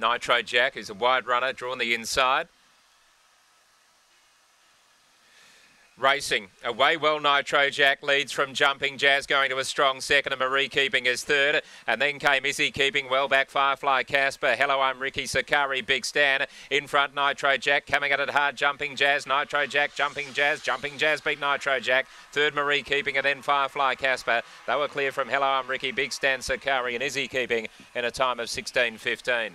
Nitro Jack, who's a wide runner, drawn the inside. Racing away well. Nitro Jack leads from Jumping Jazz going to a strong second, and Marie keeping his third. And then came Izzy keeping well back. Firefly Casper. Hello, I'm Ricky Sakari. Big Stan in front. Nitro Jack coming at it hard. Jumping Jazz. Nitro Jack. Jumping Jazz. Jumping Jazz beat Nitro Jack. Third Marie keeping, it. then Firefly Casper. They were clear from Hello, I'm Ricky. Big Stan Sakari and Izzy keeping in a time of 16.15.